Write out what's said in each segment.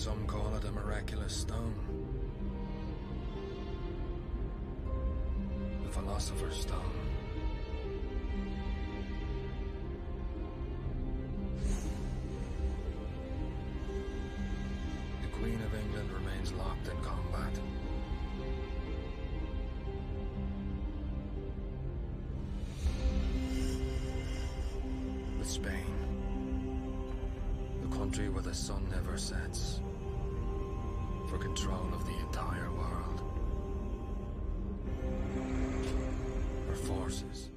Some call it a miraculous stone. The Philosopher's Stone. The sun never sets. For control of the entire world. Her forces.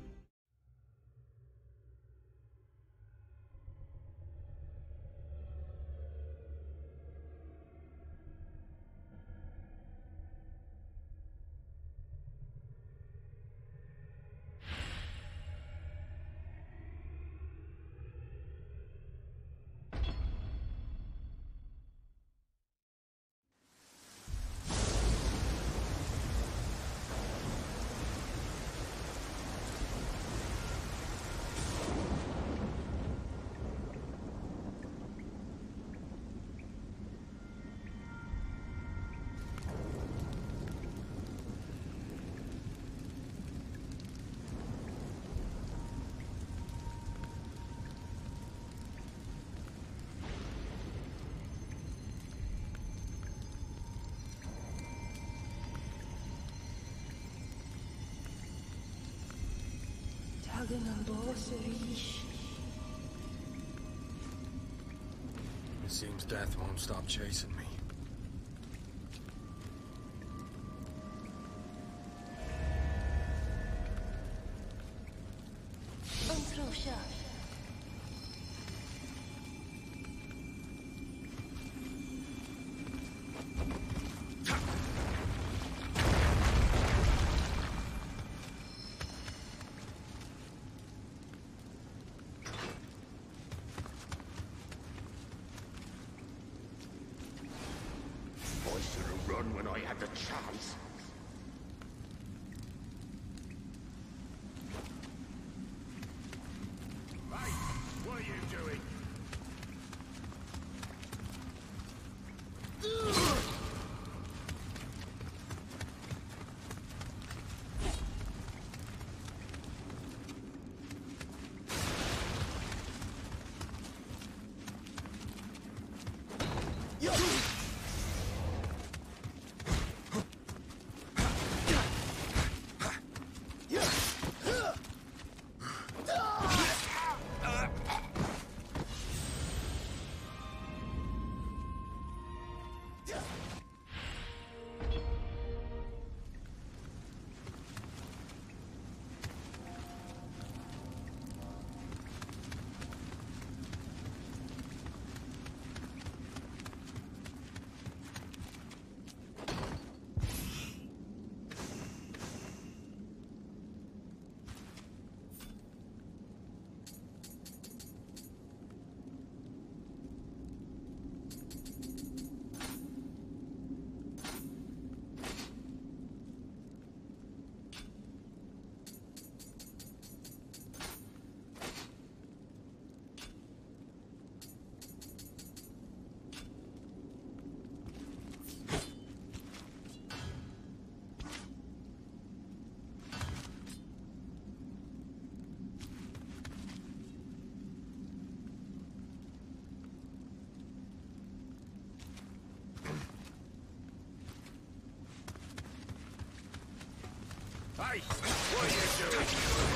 It seems death won't stop chasing me. Run when I had the chance. Hey, what are you doing?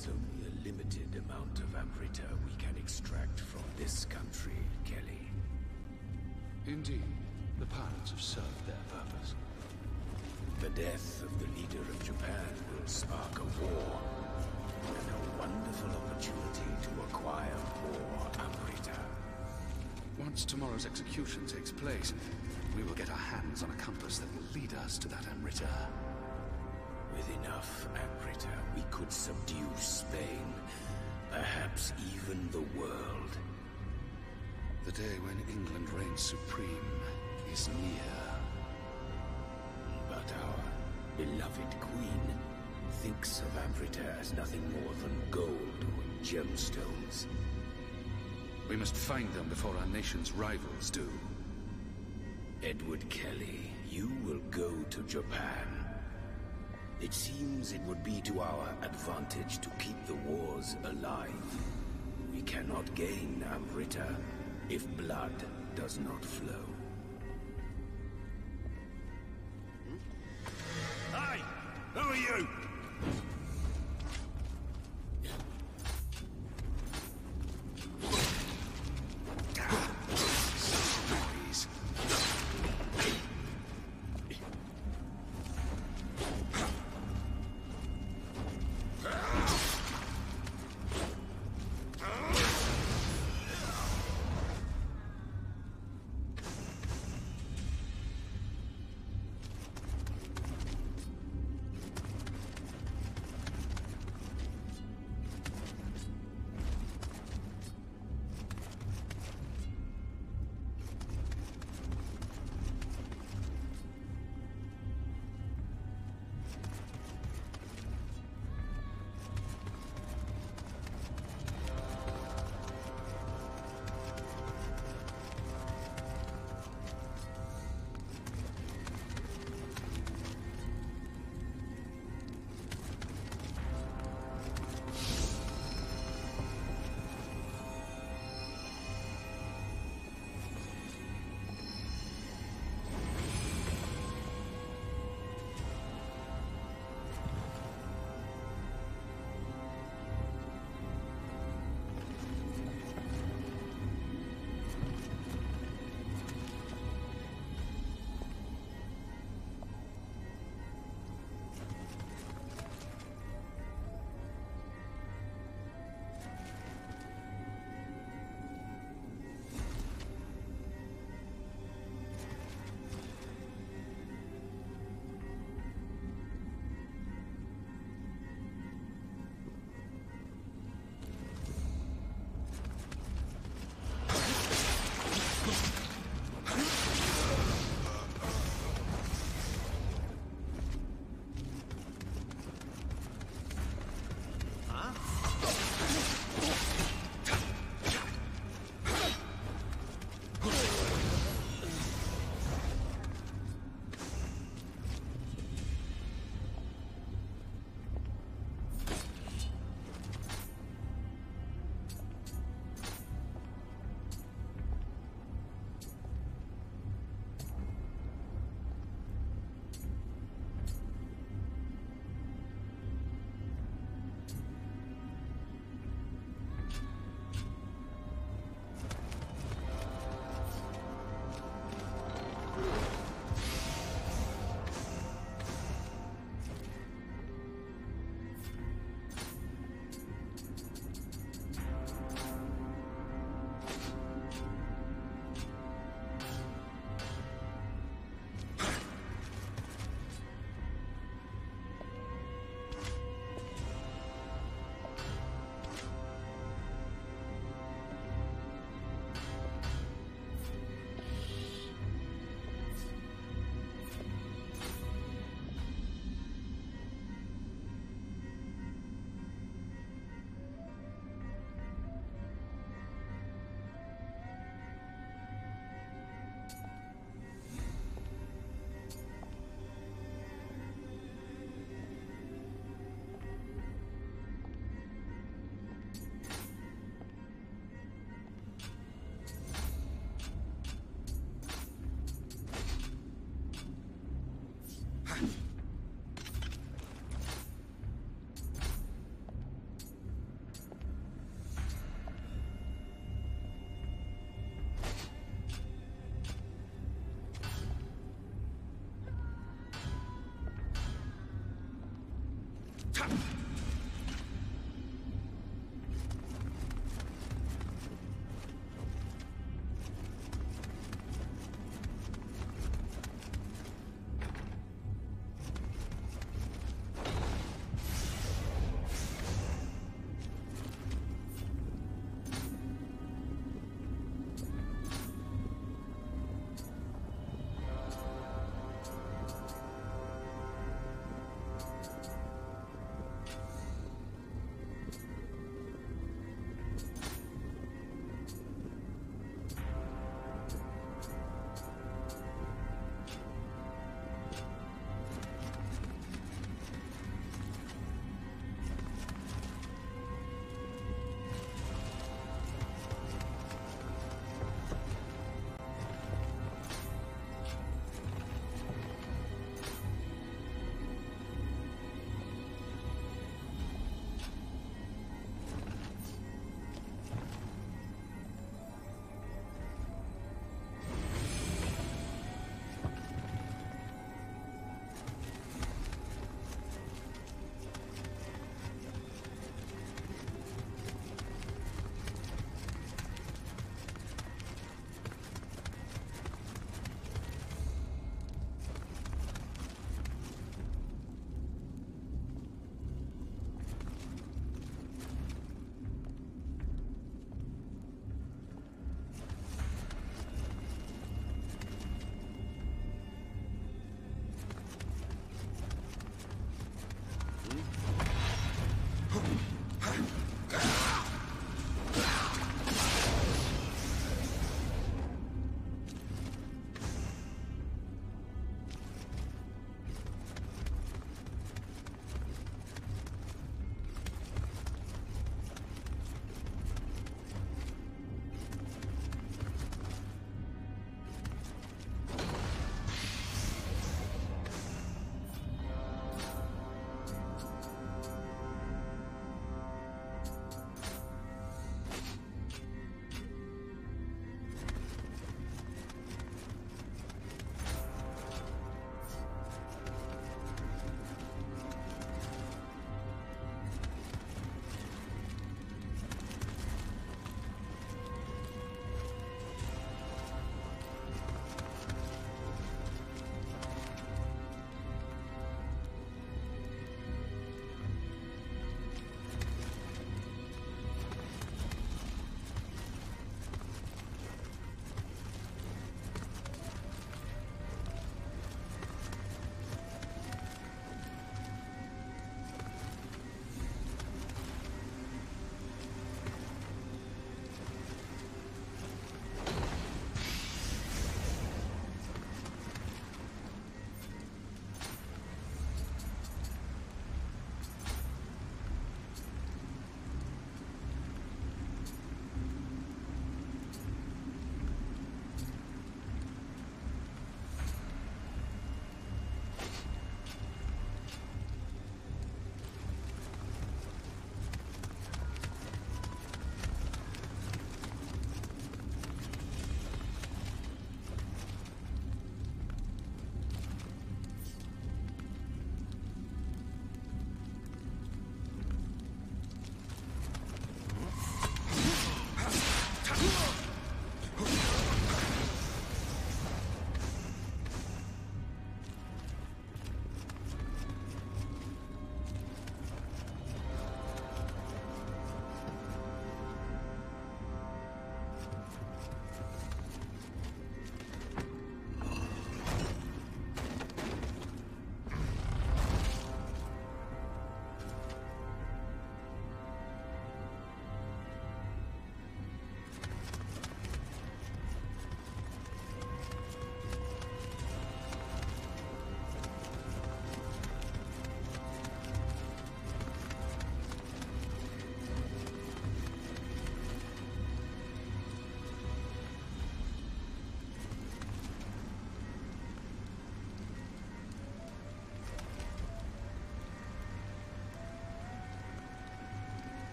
There's only a limited amount of Amrita we can extract from this country, Kelley. Indeed, the pirates have served their purpose. The death of the leader of Japan will spark a war, and a wonderful opportunity to acquire more Amrita. Once tomorrow's execution takes place, we will get our hands on a compass that will lead us to that Amrita. Enough Amrita, we could subdue Spain, perhaps even the world. The day when England reigns supreme is near. But our beloved queen thinks of Amrita as nothing more than gold or gemstones. We must find them before our nation's rivals do. Edward Kelley, you will go to Japan. It seems it would be to our advantage to keep the wars alive. We cannot gain Amrita if blood does not flow. Huh? Ha!